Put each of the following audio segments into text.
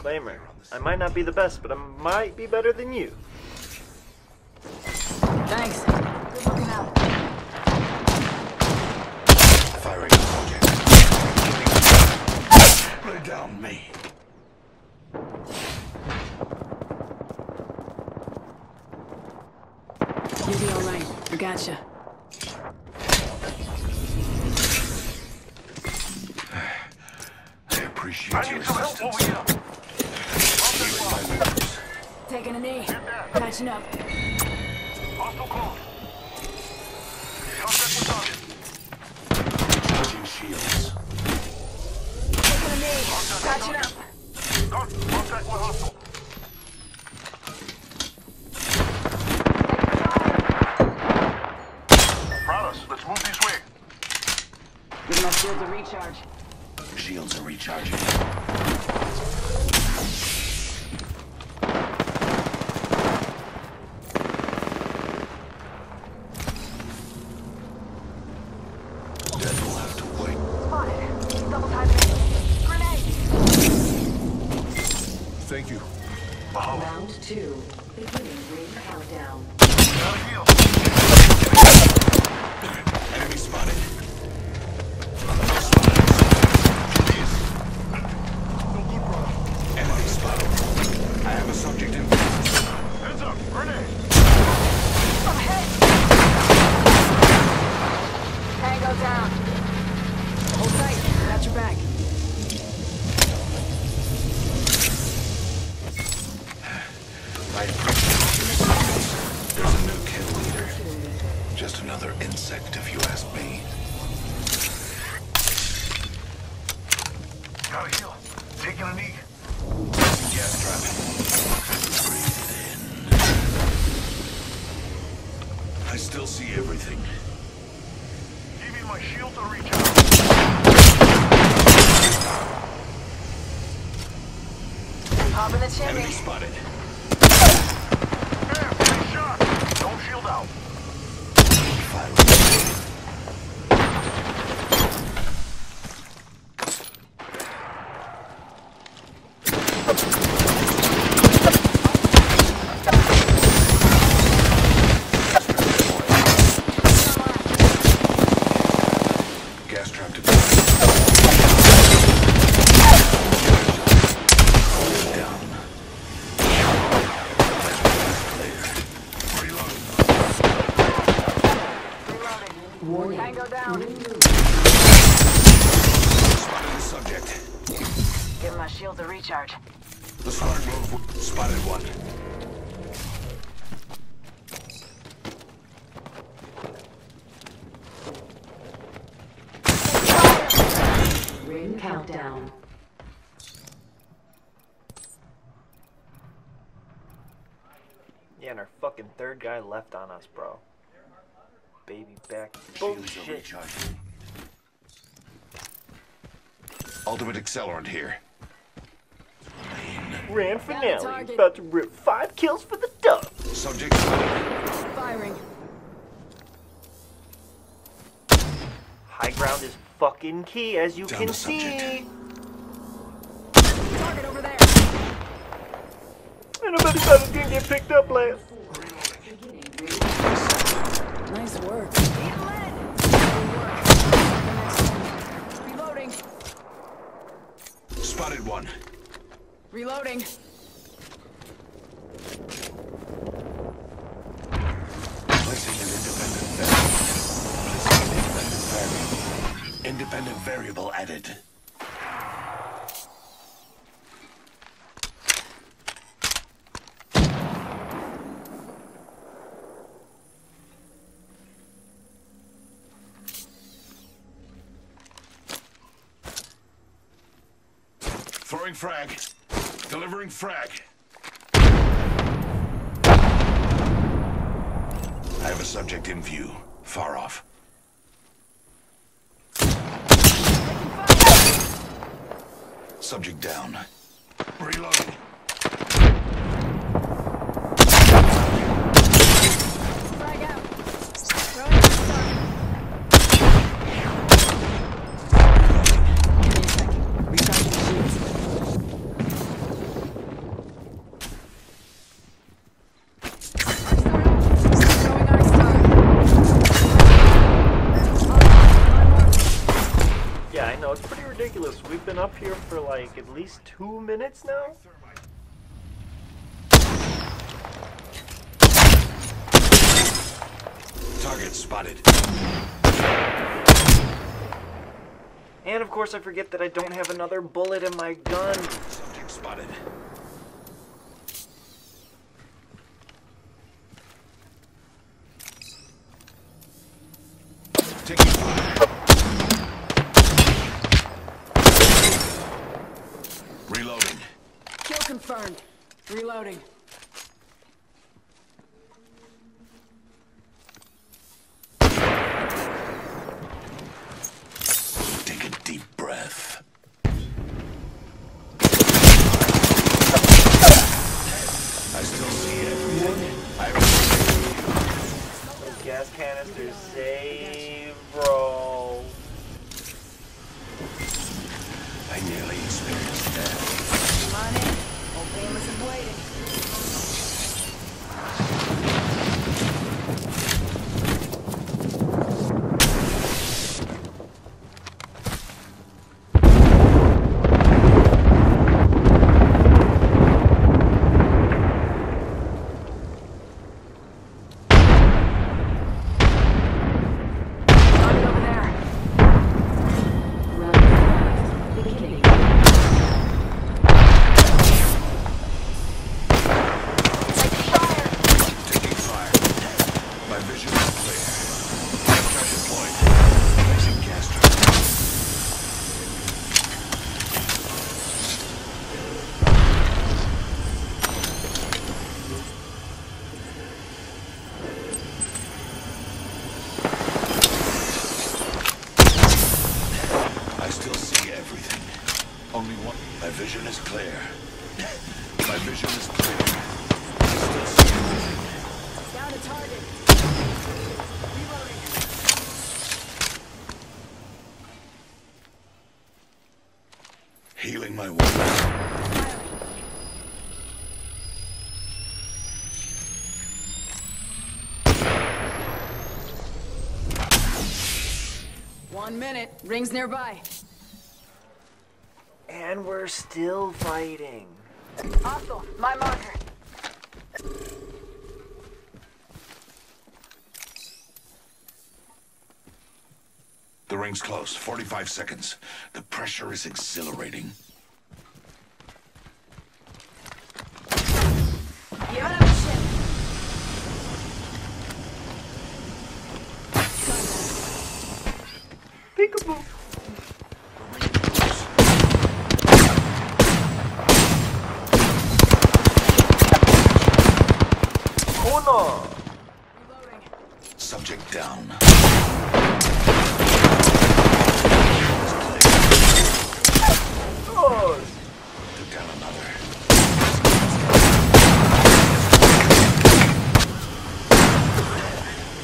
Disclaimer. I might not be the best, but I might be better than you. Thanks. Good looking out. Firing target. Lay down me. You'll be all right. I gotcha. I appreciate I your need some help assistance. Over here. Taking a knee. Catching up. Hostile close. Contact with target. Charging shields. Taking a knee. Catching up. Contact with hostile. Brothers, let's move this way. Give my shield a recharge. Shields are recharging. Dead will have to wait. Spotted. Double time. Grenade. Thank you. Round two. Beginning ring countdown. Down here. Enemy spotted. Enemy spotted. I have a subject in Heads up. Grenade. Tango down. Hold tight. Got your back. Gotta heal. Taking a knee. Gas trap. Breathe in. I still see everything. Giving my shield to recharge. Hop in the chimney. Enemy spotted. Bam, nice shot. Don't shield out. Firing. Tango down. Spotted the subject. Give my shield a recharge. The smart move. Spotted one. Ring countdown. Yeah, and our fucking third guy left on us, bro. Baby back. Shields are Bullshit. recharging. Ultimate accelerant here. Grand Got the finale. target. About to rip five kills for the dub. Subject spotted. Firing. High ground is fucking key, as you Down can see. Target over there. Ain't nobody thought it was gonna get picked up last. Beginning Nice work. Good work. The next one. Reloading. Spotted one. Reloading. Placing an independent variable. Placing an independent variable. Independent variable added. Throwing frag. Delivering frag. I have a subject in view. Far off. Subject down. Reloading. For like at least two minutes now. Target spotted. And of course, I forget that I don't have another bullet in my gun. Subject spotted. Taking fire. Reloading. Kill confirmed. Reloading. Take a deep breath. I still see everything. I Those gas canisters save, bro. I nearly experienced death. Come on in. Old Famous is waiting. Vision is clear. My vision is clear. I still see. Down to target. Reloading. Healing my wounds. One minute. Rings nearby. And we're still fighting. Hostile. My marker. The ring's close. 45 seconds. The pressure is exhilarating. Oh no! Reloading. Subject down. Oh, Took down another.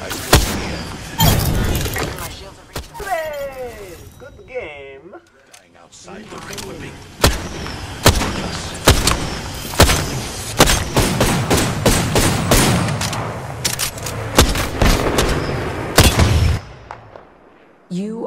I still see everything. My shields are recharged. play! Good game. Dying outside the ring whipping. You